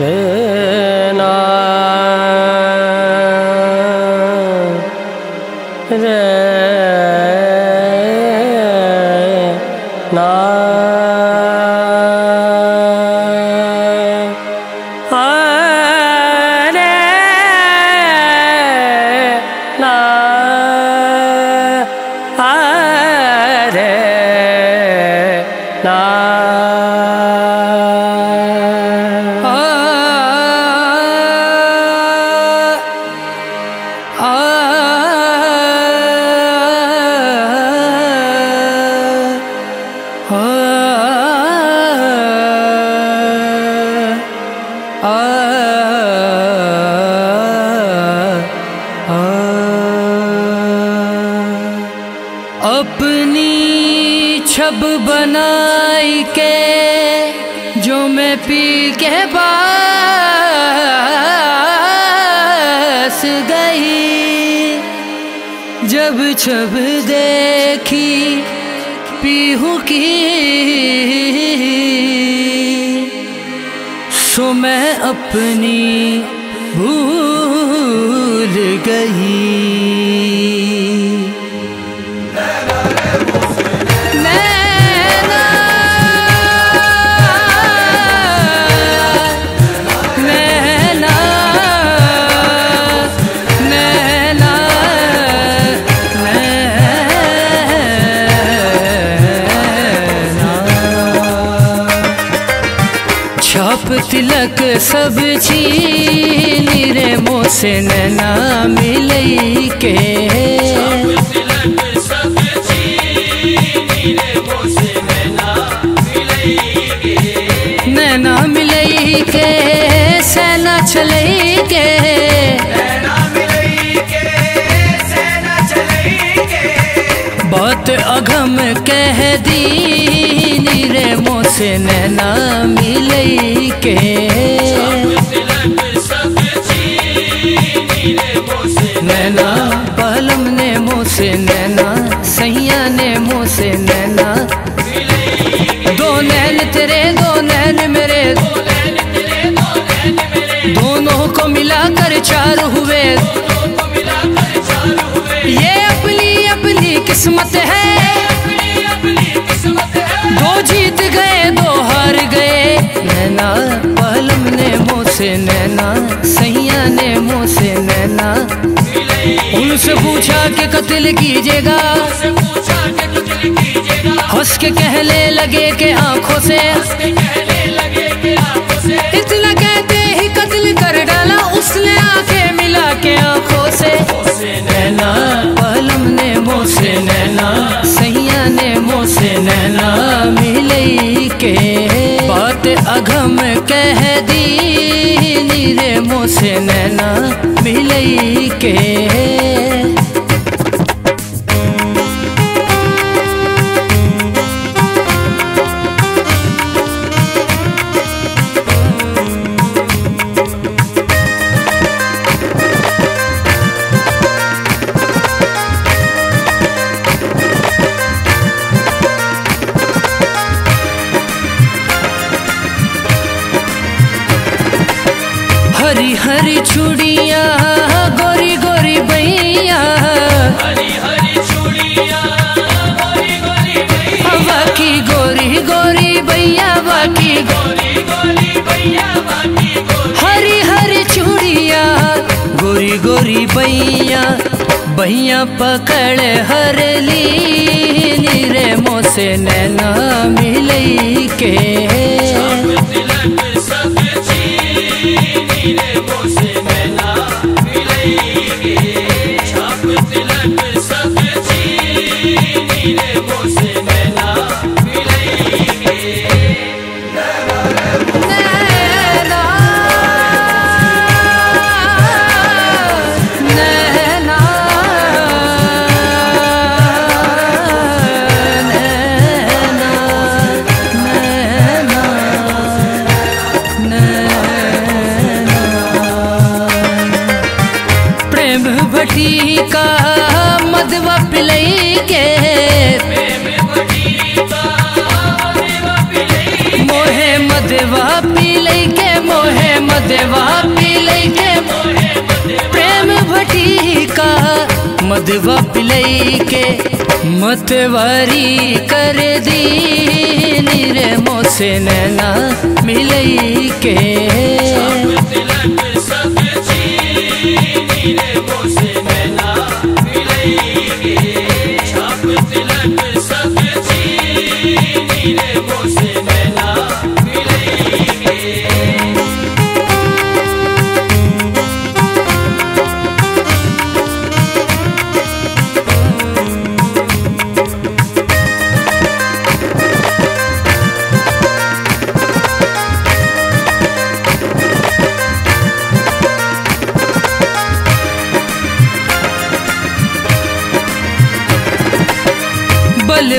ना अपनी छब बनाई के, जो मैं पी के पास गई। जब छब देखी पीहू की। सो मैं अपनी भूल गई। तिलक सब छीन रे मोसे नैना मिलई के। के सेना अघम कह दी रे मोसे नैना मिलई के। चार हुए। ये अपनी अपनी किस्मत है। दो जीत गए, दो हार गए। नैना पलम ने मोसे नैना, सैया ने मोसे नैना। उनसे पूछा के कत्ल कीजिएगा। हंस के कहने लगे के आँखों से। कह दी रे मोसे नैना मिलई के। हरी हरी चूड़िया, गोरी गोरी बैया हवा की गोरी गोरी बैया बाकी हरी हरी चूड़िया, गोरी गोरी बैया बैया पकड़ हर ली रे, मोसे नैना मिलई के। मदेवा पी के प्रेम भटिका मधवा पिलई के मतवारी कर दी रे मोसे नैना मिलई के।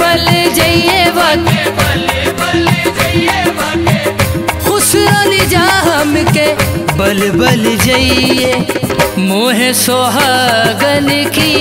बल जइए वाके खुसरो निज़ाम के बल बल जइए। मोहे सोहागन की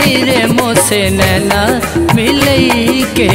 निरे मोसे नैना मिलई के।